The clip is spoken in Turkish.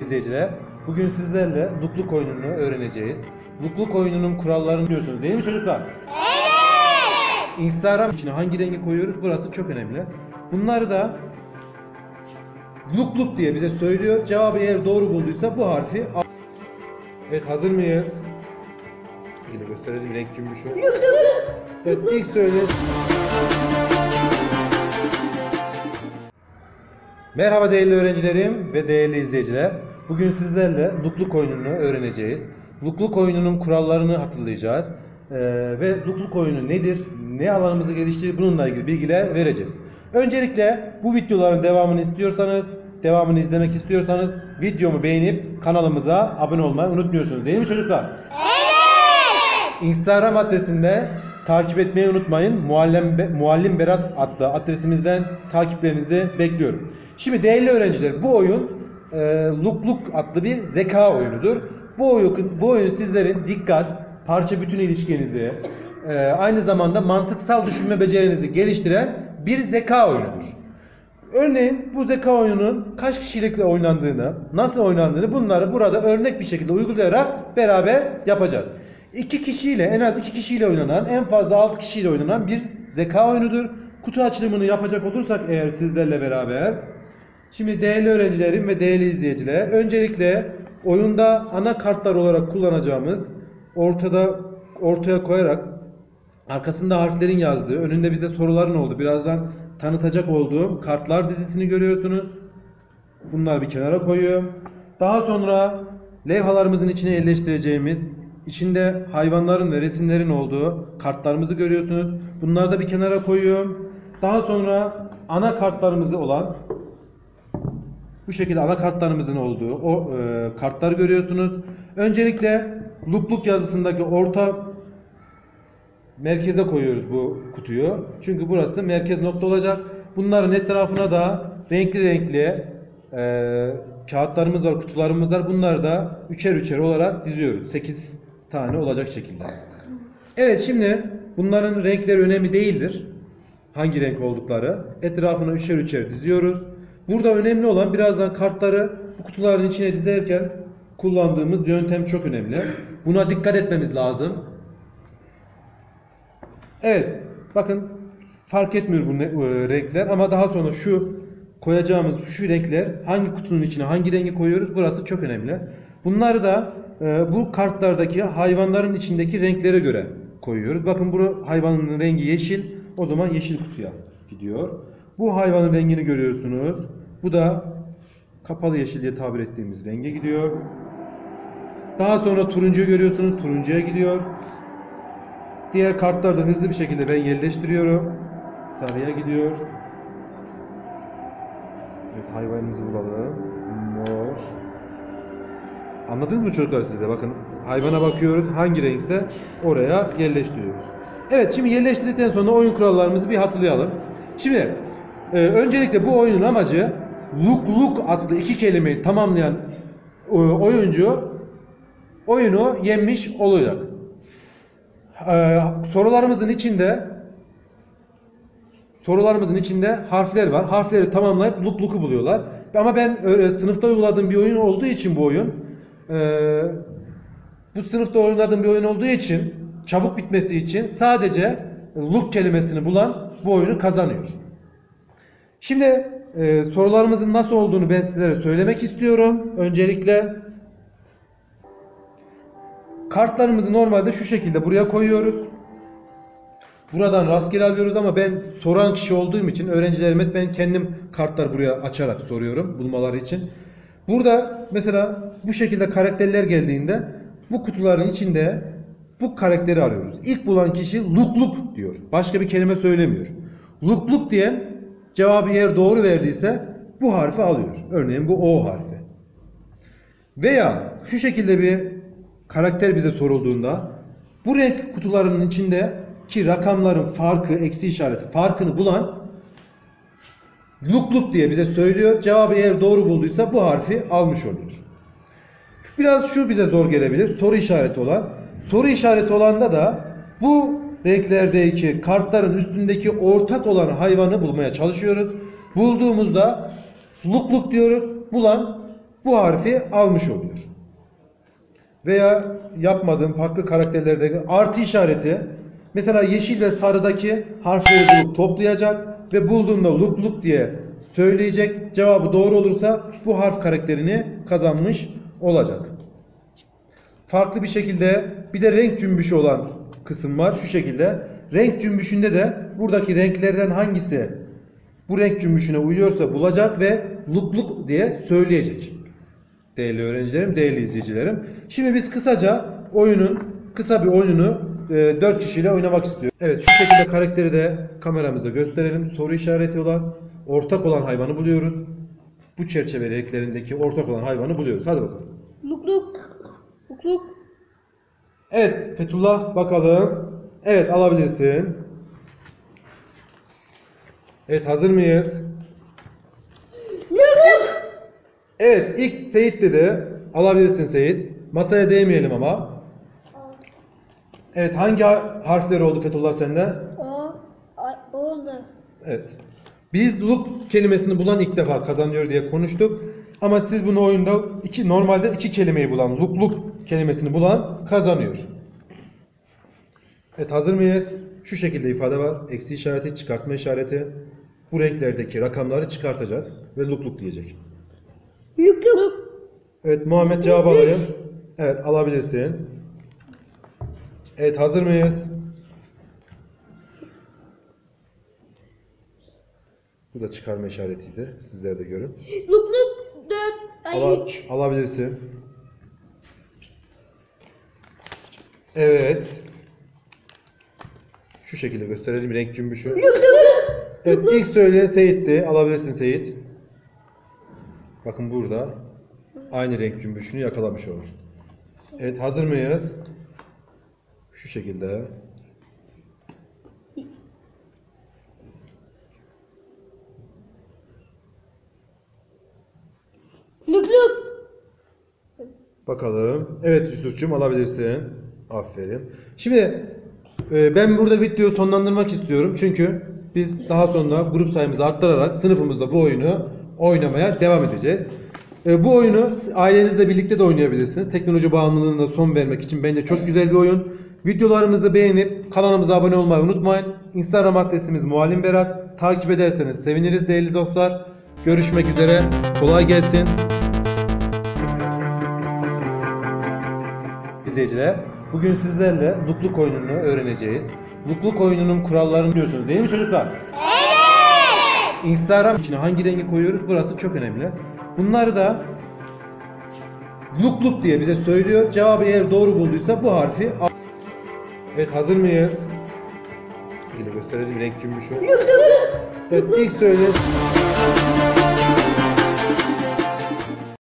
izleyiciler. Bugün sizlerle Lukluk oyununu öğreneceğiz. Lukluk oyununun kurallarını biliyorsunuz değil mi çocuklar? Evet! Instagram içine hangi rengi koyuyoruz? Burası çok önemli. Bunları da Lukluk diye bize söylüyor. Cevabı eğer doğru bulduysa bu harfi al. Evet hazır mıyız? Yine gösterelim renk cümbüşü. Evet ilk söyle. Merhaba değerli öğrencilerim ve değerli izleyiciler. Bugün sizlerle Lukluk oyununu öğreneceğiz. Lukluk oyununun kurallarını hatırlayacağız. Ee, ve Lukluk oyunu nedir, ne alanımızı geliştirir bununla ilgili bilgiler vereceğiz. Öncelikle bu videoların devamını istiyorsanız, devamını izlemek istiyorsanız videomu beğenip kanalımıza abone olmayı unutmuyorsunuz değil mi çocuklar? Instagram adresinde takip etmeyi unutmayın. Muallim, Muallim Berat adlı adresimizden takiplerinizi bekliyorum. Şimdi değerli öğrenciler bu oyun e, Luk Luk adlı bir zeka oyunudur. Bu oyun, bu oyun sizlerin dikkat, parça bütün ilişkinizi, e, aynı zamanda mantıksal düşünme becerinizi geliştiren bir zeka oyunudur. Örneğin bu zeka oyununun kaç kişilikle oynandığını, nasıl oynandığını bunları burada örnek bir şekilde uygulayarak beraber yapacağız. İki kişiyle en az iki kişiyle oynanan en fazla altı kişiyle oynanan bir zeka oyunudur. Kutu açılımını yapacak olursak eğer sizlerle beraber. Şimdi değerli öğrencilerim ve değerli izleyiciler öncelikle oyunda ana kartlar olarak kullanacağımız ortada ortaya koyarak Arkasında harflerin yazdığı, önünde bize soruların olduğu, birazdan tanıtacak olduğum kartlar dizisini görüyorsunuz. Bunları bir kenara koyuyorum. Daha sonra levhalarımızın içine yerleştireceğimiz, içinde hayvanların ve resimlerin olduğu kartlarımızı görüyorsunuz. Bunları da bir kenara koyuyorum. Daha sonra ana kartlarımızı olan bu şekilde anakartlarımızın olduğu o e, kartları görüyorsunuz. Öncelikle lukluk yazısındaki orta merkeze koyuyoruz bu kutuyu. Çünkü burası merkez nokta olacak. Bunların etrafına da renkli renkli e, kağıtlarımız var, kutularımız var. Bunları da üçer üçer olarak diziyoruz. 8 tane olacak şekilde. Evet şimdi bunların renkleri önemli değildir. Hangi renk oldukları. Etrafına üçer üçer diziyoruz. Burada önemli olan birazdan kartları bu kutuların içine dizerken kullandığımız yöntem çok önemli. Buna dikkat etmemiz lazım. Evet. Bakın fark etmiyor bu e, renkler ama daha sonra şu koyacağımız şu renkler hangi kutunun içine hangi rengi koyuyoruz burası çok önemli. Bunları da e, bu kartlardaki hayvanların içindeki renklere göre koyuyoruz. Bakın bu hayvanın rengi yeşil. O zaman yeşil kutuya gidiyor. Bu hayvanın rengini görüyorsunuz. Bu da kapalı yeşil diye tabir ettiğimiz renge gidiyor. Daha sonra turuncuyu görüyorsunuz. Turuncuya gidiyor. Diğer kartları da hızlı bir şekilde ben yerleştiriyorum. Sarıya gidiyor. Evet hayvanımızı bulalım. Mor. Anladınız mı çocuklar siz de? Bakın hayvana bakıyoruz. Hangi renkse oraya yerleştiriyoruz. Evet şimdi yerleştirdikten sonra oyun kurallarımızı bir hatırlayalım. Şimdi e, öncelikle bu oyunun amacı Luk Luk adlı iki kelimeyi tamamlayan e, oyuncu oyunu yenmiş olacak. Ee, sorularımızın içinde sorularımızın içinde harfler var. Harfleri tamamlayıp luk luku buluyorlar. Ama ben öyle sınıfta uyguladığım bir oyun olduğu için bu oyun ee, bu sınıfta oynadığım bir oyun olduğu için çabuk bitmesi için sadece luk kelimesini bulan bu oyunu kazanıyor. Şimdi e, sorularımızın nasıl olduğunu ben sizlere söylemek istiyorum. Öncelikle Kartlarımızı normalde şu şekilde buraya koyuyoruz. Buradan rastgele alıyoruz ama ben soran kişi olduğum için öğrencilerime ben kendim kartlar buraya açarak soruyorum bulmaları için. Burada mesela bu şekilde karakterler geldiğinde bu kutuların içinde bu karakteri arıyoruz. İlk bulan kişi luk luk diyor. Başka bir kelime söylemiyor. Luk luk diyen cevabı eğer doğru verdiyse bu harfi alıyor. Örneğin bu O harfi. Veya şu şekilde bir karakter bize sorulduğunda bu renk kutularının içindeki rakamların farkı, eksi işareti farkını bulan luk luk diye bize söylüyor. Cevabı eğer doğru bulduysa bu harfi almış oluyor. Biraz şu bize zor gelebilir. Soru işareti olan. Soru işareti olanda da bu renklerdeki kartların üstündeki ortak olan hayvanı bulmaya çalışıyoruz. Bulduğumuzda Luk luk diyoruz. Bulan bu harfi almış oluyor. Veya yapmadığım farklı karakterlerdeki artı işareti mesela yeşil ve sarıdaki harfleri bulup toplayacak ve bulduğunda luk luk diye söyleyecek. Cevabı doğru olursa bu harf karakterini kazanmış olacak. Farklı bir şekilde bir de renk cümbüşü olan kısım var şu şekilde. Renk cümbüşünde de buradaki renklerden hangisi bu renk cümbüşüne uyuyorsa bulacak ve luk luk diye söyleyecek. Değerli öğrencilerim, değerli izleyicilerim. Şimdi biz kısaca oyunun, kısa bir oyununu e, 4 kişiyle oynamak istiyoruz. Evet şu şekilde karakteri de kameramızda gösterelim. Soru işareti olan, ortak olan hayvanı buluyoruz. Bu çerçeve renklerindeki ortak olan hayvanı buluyoruz. Hadi bakalım. Luk. Luk luk. Evet Fethullah bakalım. Evet alabilirsin. Evet hazır mıyız? Evet ilk Seyit dedi. Alabilirsin Seyit. Masaya değmeyelim ama. Evet hangi ha- harfler oldu Fethullah sende? O. Ay, oldu. Evet. Biz look kelimesini bulan ilk defa kazanıyor diye konuştuk. Ama siz bunu oyunda iki normalde iki kelimeyi bulan look look kelimesini bulan kazanıyor. Evet hazır mıyız? Şu şekilde ifade var. Eksi işareti, çıkartma işareti. Bu renklerdeki rakamları çıkartacak ve look diyecek. Luk luk. Evet Muhammed cevap alayım. Evet alabilirsin. Evet hazır mıyız? Bu da çıkarma işaretiydi. Sizler de görün. Luk luk. Dört. Ay Ala- alabilirsin. Evet. Şu şekilde gösterelim renk cümbüşü. Evet ilk söyleyen Seyit'ti. Alabilirsin Seyit. Bakın burada aynı renk cümbüşünü yakalamış olur. Evet hazır mıyız? Şu şekilde. Luk luk. Bakalım. Evet Yusuf'cum alabilirsin. Aferin. Şimdi e, ben burada videoyu sonlandırmak istiyorum. Çünkü biz daha sonra grup sayımızı arttırarak sınıfımızda bu oyunu oynamaya devam edeceğiz. E, bu oyunu ailenizle birlikte de oynayabilirsiniz. Teknoloji bağımlılığına son vermek için bence çok güzel bir oyun. Videolarımızı beğenip kanalımıza abone olmayı unutmayın. Instagram adresimiz Muallim Berat. Takip ederseniz seviniriz değerli dostlar. Görüşmek üzere. Kolay gelsin. izleyiciler. Bugün sizlerle Lukluk oyununu öğreneceğiz. Lukluk oyununun kurallarını biliyorsunuz değil mi çocuklar? Evet. Instagram içine hangi rengi koyuyoruz? Burası çok önemli. Bunları da Lukluk diye bize söylüyor. Cevabı eğer doğru bulduysa bu harfi al. Evet hazır mıyız? Yine gösterelim renk cümbüşü. Evet ilk söyleyen